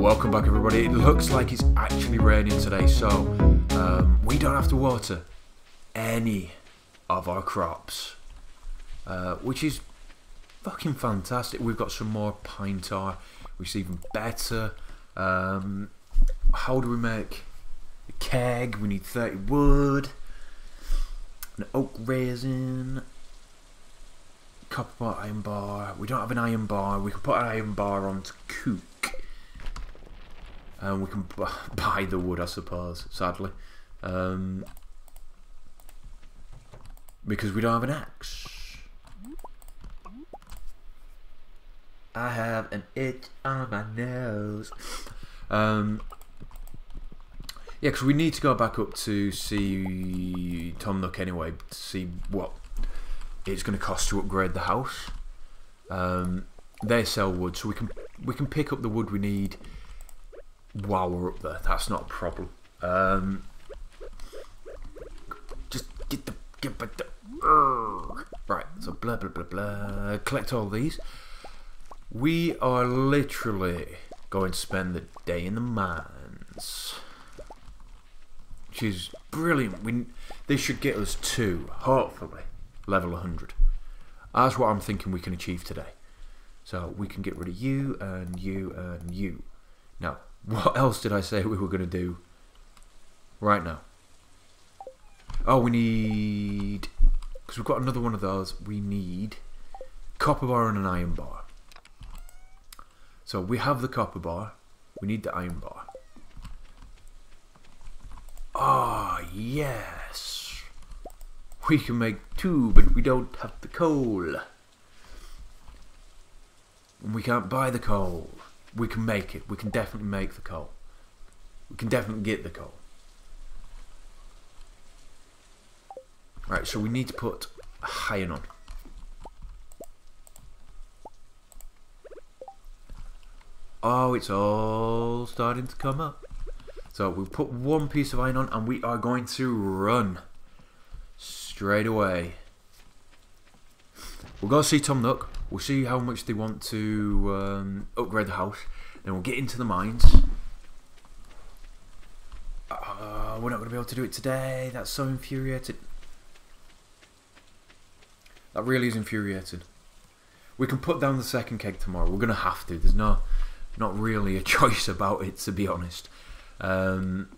Welcome back, everybody. It looks like it's actually raining today, so um, we don't have to water any of our crops, uh, which is fucking fantastic. We've got some more pine tar, which is even better. Um, how do we make a keg? We need 30 wood, an oak resin, copper bar, iron bar. We don't have an iron bar. We can put an iron bar on to cook. And we can buy the wood, I suppose, sadly. Um, because we don't have an axe. I have an itch on my nose. Um, yeah, because we need to go back up to see Tom Nook anyway, to see what it's going to cost to upgrade the house. Um, they sell wood, so we can we can pick up the wood we need while we're up there. That's not a problem. Um, just get the get back the right. So blah blah blah blah. Collect all these. We are literally going to spend the day in the mines, which is brilliant. We this should get us to hopefully level 100. That's what I'm thinking we can achieve today. So we can get rid of you and you and you. Now, what else did I say we were going to do right now? Oh, we need... Because we've got another one of those. We need copper bar and an iron bar. So we have the copper bar. We need the iron bar. Ah, oh, yes. We can make two, but we don't have the coal. And we can't buy the coal. We can make it. We can definitely make the coal. We can definitely get the coal. Right, so we need to put iron on. Oh, it's all starting to come up. So we put one piece of iron on and we are going to run straight away. We'll go see Tom Nook. We'll see how much they want to um, upgrade the house. Then we'll get into the mines. Uh, we're not going to be able to do it today. That's so infuriating. That really is infuriating. We can put down the second keg tomorrow. We're going to have to. There's no, not really a choice about it, to be honest. Um,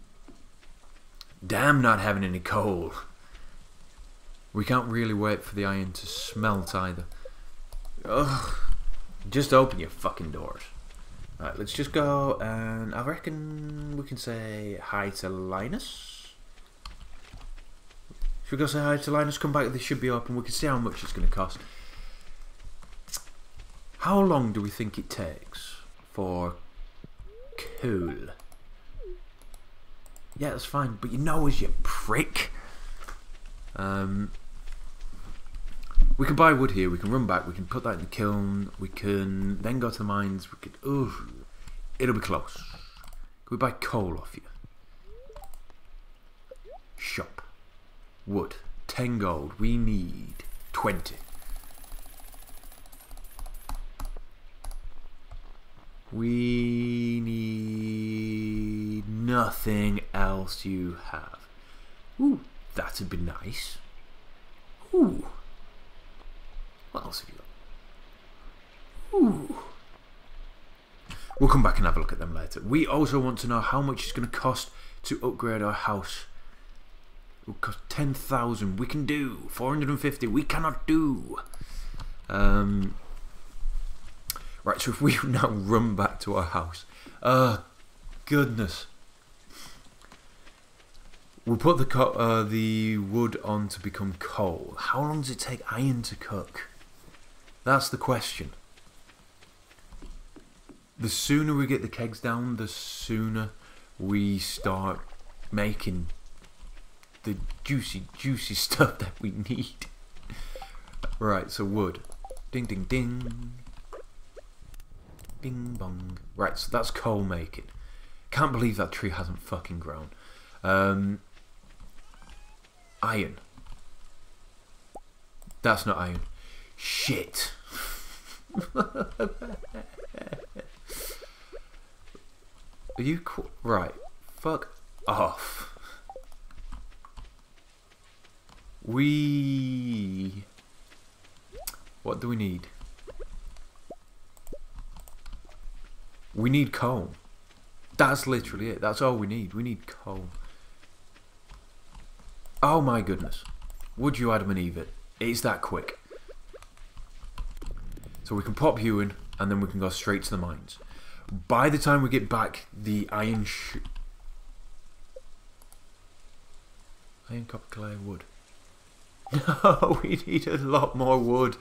damn not having any coal. We can't really wait for the iron to smelt either. Ugh. Just open your fucking doors. Right, let's just go and I reckon we can say hi to Linus. Should we go say hi to Linus? Come back, this should be open. We can see how much it's going to cost. How long do we think it takes for cool? Yeah, that's fine, but you know as you prick. Um, we can buy wood here, we can run back, we can put that in the kiln, we can then go to the mines, we could, ooh, it'll be close. Can we buy coal off you? Shop. Wood. 10 gold. We need 20. We need nothing else you have. Ooh, that'd be nice. Ooh. What else have you got? Ooh. We'll come back and have a look at them later. We also want to know how much it's going to cost to upgrade our house. It will cost 10,000. We can do. 450. We cannot do. Um, right, so if we now run back to our house. Oh, goodness. We'll put the uh, the wood on to become coal. How long does it take iron to cook? That's the question. The sooner we get the kegs down, the sooner we start making the juicy, juicy stuff that we need. right, so wood. Ding, ding, ding. Bing, bong. Right, so that's coal making. Can't believe that tree hasn't fucking grown. Um, iron. That's not iron. Shit. Are you right? Fuck off. We. What do we need? We need coal. That's literally it. That's all we need. We need coal. Oh my goodness. Would you Adam and Eve it? It's that quick. So we can pop in and then we can go straight to the mines. By the time we get back, the iron Iron, copper, clay, wood. No, we need a lot more wood.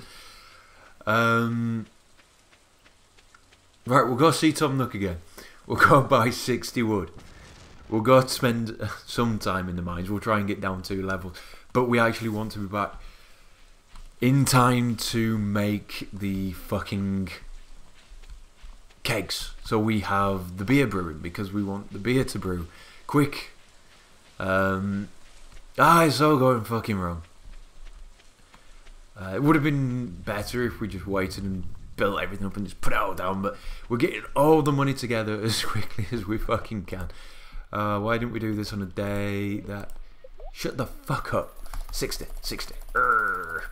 Um, right, we'll go see Tom Nook again. We'll go buy 60 wood. We'll go spend some time in the mines. We'll try and get down to levels. But we actually want to be back in time to make the fucking kegs. So we have the beer brewing because we want the beer to brew quick. Um, ah, it's all going fucking wrong. Uh, it would have been better if we just waited and built everything up and just put it all down, but we're getting all the money together as quickly as we fucking can. Uh, why didn't we do this on a day that... Shut the fuck up. 60, 60. Urgh.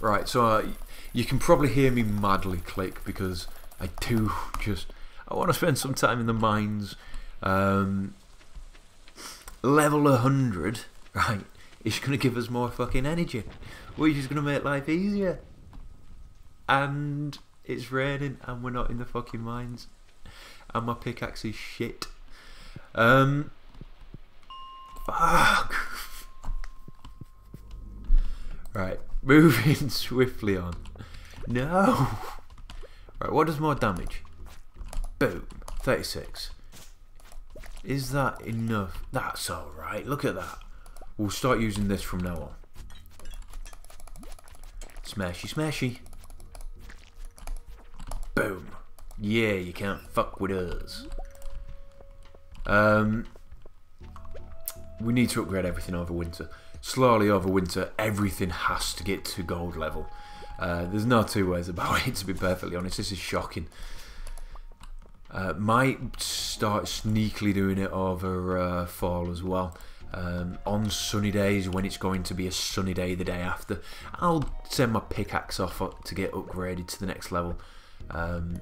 Right, so uh, you can probably hear me madly click because I do just... I want to spend some time in the mines. Um, level 100, right, is going to give us more fucking energy. Which is going to make life easier. And it's raining and we're not in the fucking mines. And my pickaxe is shit. Um, fuck. right, moving swiftly on. No. Right, what does more damage? Boom, 36. Is that enough? That's alright, look at that. We'll start using this from now on. Smashy, smashy. Boom. Yeah, you can't fuck with us. Um, we need to upgrade everything over winter. Slowly over winter, everything has to get to gold level. Uh, there's no two ways about it, to be perfectly honest. This is shocking. Uh, might start sneakily doing it over uh, fall as well. Um, on sunny days, when it's going to be a sunny day the day after, I'll send my pickaxe off to get upgraded to the next level. Um,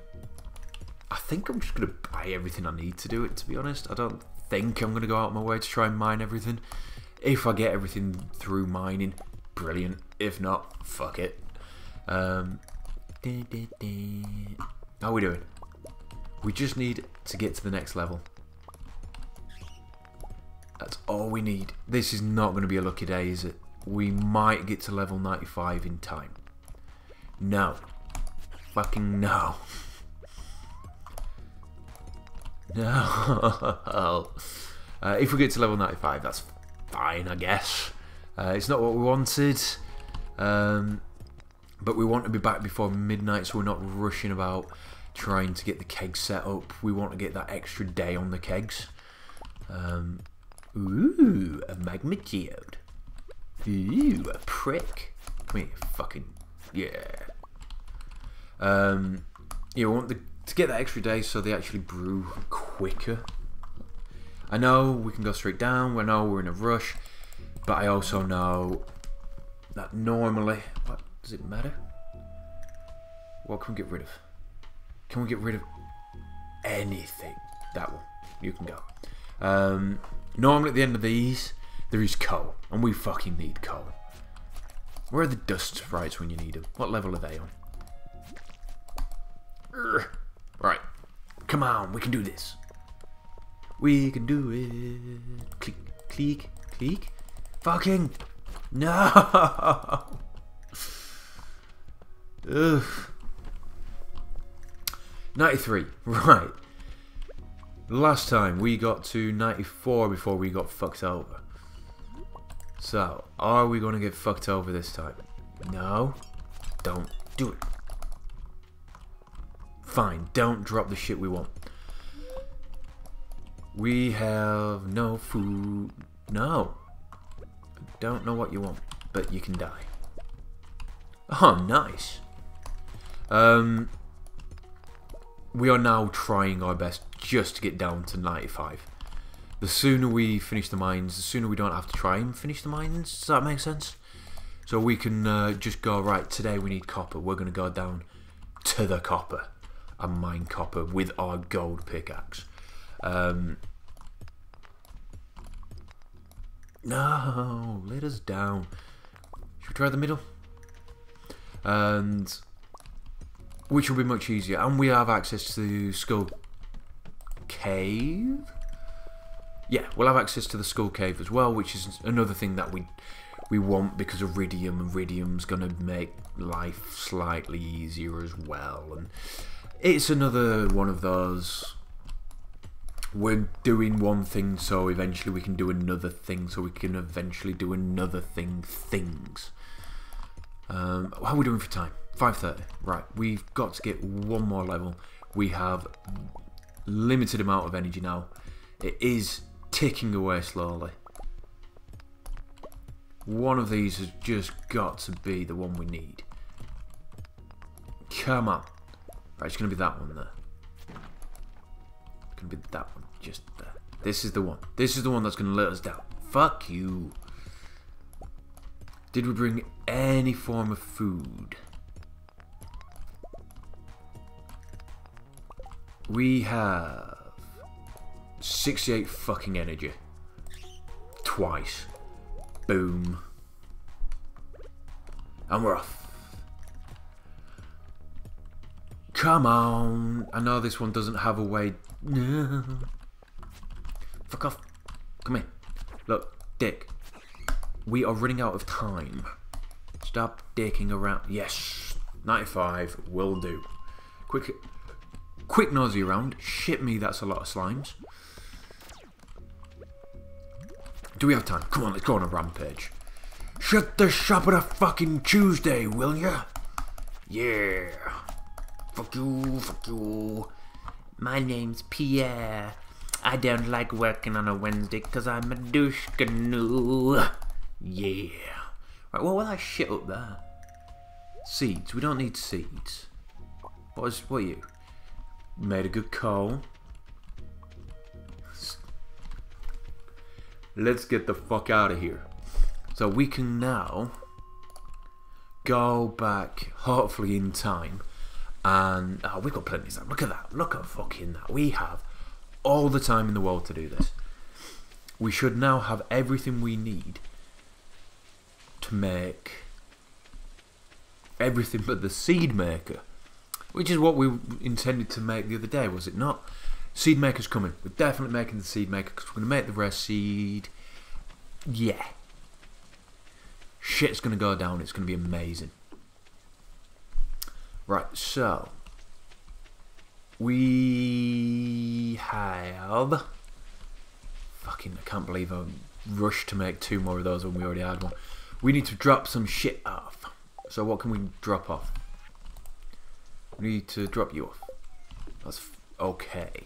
I think I'm just going to buy everything I need to do it, to be honest. I don't think I'm going to go out of my way to try and mine everything. If I get everything through mining, brilliant. If not, fuck it. Um, how are we doing? We just need to get to the next level. That's all we need. This is not going to be a lucky day, is it? We might get to level 95 in time. No. Fucking no. No. uh, if we get to level 95, that's fine, I guess. Uh, it's not what we wanted. Um, but we want to be back before midnight, so we're not rushing about trying to get the kegs set up. We want to get that extra day on the kegs. Um, ooh, a magma geode. Ooh, a prick. Come here, fucking yeah. Um, you want the, to get that extra day so they actually brew quicker. I know we can go straight down. I know we're in a rush, but I also know that normally, what does it matter? What can we get rid of? Can we get rid of anything? That one. You can go. Um, normally at the end of these, there is coal. And we fucking need coal. Where are the dust sprites when you need them? What level are they on? Urgh. Right. Come on, we can do this. We can do it. Click, click, click. Fucking. No! Ugh. 93. Right. Last time we got to 94 before we got fucked over. So, are we going to get fucked over this time? No. Don't do it. Fine, don't drop the shit we want. We have no food. No. Don't know what you want, but you can die. Oh, nice. Um, we are now trying our best just to get down to 95. The sooner we finish the mines, the sooner we don't have to try and finish the mines. Does that make sense? So we can uh, just go, right, today we need copper. We're going to go down to the copper and mine copper with our gold pickaxe. Um, no, let us down. Should we try the middle? And which will be much easier. And we have access to Skull Cave. Yeah, we'll have access to the Skull Cave as well, which is another thing that we we want because Iridium. Iridium's going to make life slightly easier as well. And it's another one of those. We're doing one thing, so eventually we can do another thing, so we can eventually do another thing. Things. Um, how are we doing for time? 5.30. Right, we've got to get one more level. We have limited amount of energy now. It is ticking away slowly. One of these has just got to be the one we need. Come on. Right, it's going to be that one there. It's going to be that one just there. This is the one. This is the one that's going to let us down. Fuck you. Did we bring any form of food? We have 68 fucking energy. Twice. Boom. And we're off. Come on. I know this one doesn't have a way. Fuck off. Come here. Look, Dick. We are running out of time. Stop dicking around. Yes. 95 will do. Quick quick nosy around. Shit me, that's a lot of slimes. Do we have time? Come on, let's go on a rampage. Shut the shop on a fucking Tuesday, will ya? Yeah. Fuck you, fuck you. My name's Pierre. I don't like working on a Wednesday because I'm a douche canoe. Yeah. Right, what was that shit up there? Seeds. We don't need seeds. What is, what are you? Made a good call. Let's get the fuck out of here. So we can now go back, hopefully in time, and oh, we've got plenty of time. Look at that. Look at fucking that. We have all the time in the world to do this. We should now have everything we need to make everything but the seed maker, which is what we intended to make the other day, was it not? Seed maker's coming. We're definitely making the seed maker because we're going to make the rare seed. Yeah. Shit's going to go down. It's going to be amazing. Right, so. We have. Fucking, I can't believe I rushed to make two more of those when we already had one. We need to drop some shit off. So, what can we drop off? We need to drop you off. That's okay.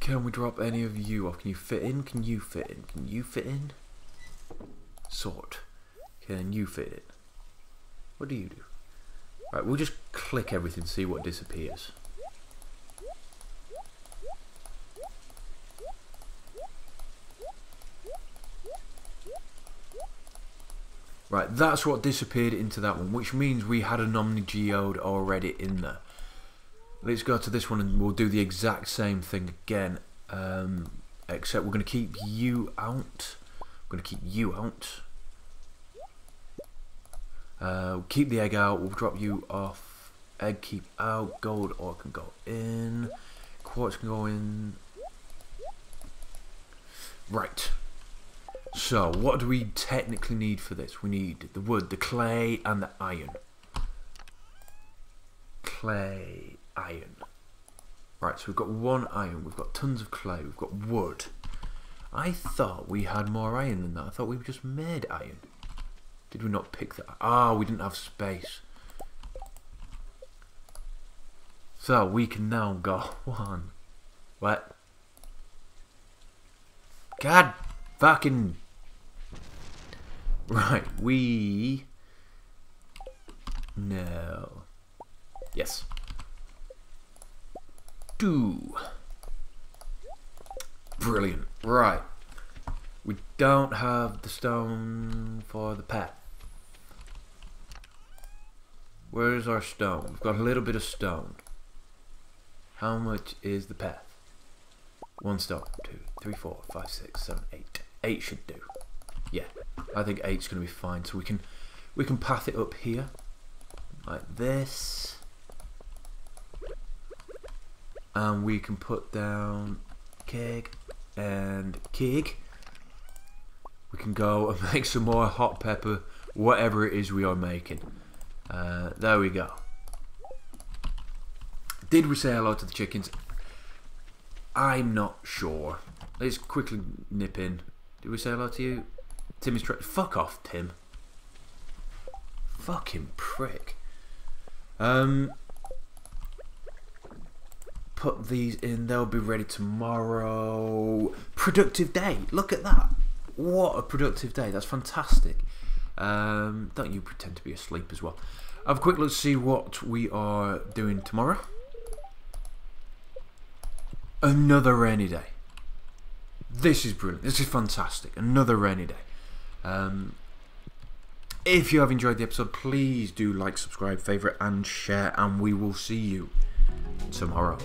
Can we drop any of you off? Can you fit in? Can you fit in? Can you fit in? Sort. Can you fit in? What do you do? Right, we'll just click everything, see what disappears. Right, that's what disappeared into that one, which means we had an Omni Geode already in there. Let's go to this one and we'll do the exact same thing again. Um, except we're going to keep you out. We're going to keep you out. Uh, we'll keep the egg out. We'll drop you off. Egg keep out. Gold ore can go in. Quartz can go in. Right. So, what do we technically need for this? We need the wood, the clay, and the iron. Clay, iron. Right, so we've got one iron, we've got tons of clay, we've got wood. I thought we had more iron than that. I thought we just made iron. Did we not pick that? Ah, we didn't have space. So we can now go one. What? God fucking. Right, we. No. Yes. Do. Brilliant. Right. We don't have the stone for the path. Where's our stone? We've got a little bit of stone. How much is the path? One stone, two, three, four, five, six, seven, eight. Eight should do. Yeah, I think eight's gonna be fine. So we can we can path it up here like this, and we can put down keg and keg. We can go and make some more hot pepper, whatever it is we are making. Uh, there we go. Did we say hello to the chickens? I'm not sure. Let's quickly nip in. Did we say hello to you? Timmy's trying. Fuck off, Tim. Fucking prick. Um, put these in. They'll be ready tomorrow. Productive day. Look at that. What a productive day. That's fantastic. Um, don't you pretend to be asleep as well. Have a quick look see what we are doing tomorrow. Another rainy day. This is brilliant. This is fantastic. Another rainy day. Um, if you have enjoyed the episode, please do like, subscribe, favourite, and share, and we will see you tomorrow.